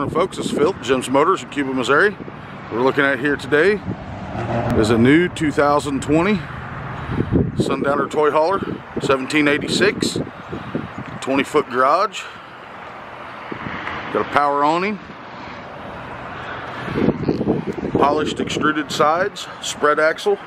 morning folks, it's Phil, Jim's Motors in Cuba, Missouri. We're looking at here today is a new 2020 Sundowner Toy Hauler, 1786, 20 foot garage. Got a power awning, polished extruded sides, spread axle,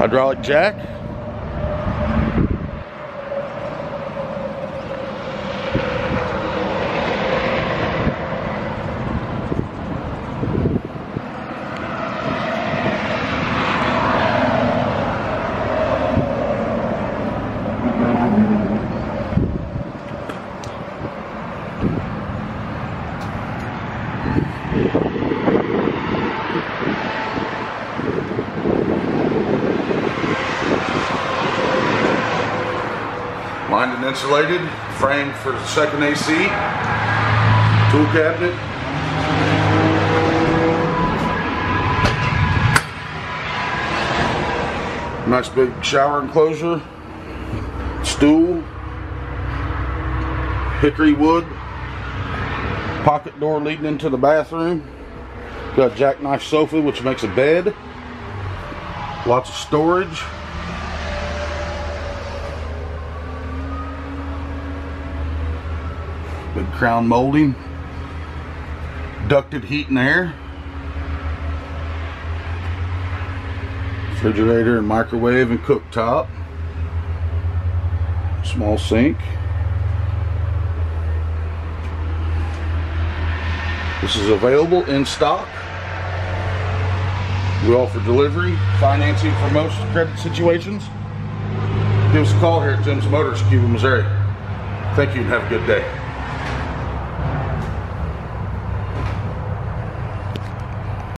hydraulic jack. Lined and insulated, frame for the second AC, tool cabinet. Nice big shower enclosure, stool, hickory wood, pocket door leading into the bathroom. Got a jackknife sofa which makes a bed, lots of storage. Big crown molding. Ducted heat and air. Refrigerator and microwave and cooktop. Small sink. This is available in stock. We offer delivery, financing for most credit situations. Give us a call here at Jim's Motors, Cuba, Missouri. Thank you and have a good day.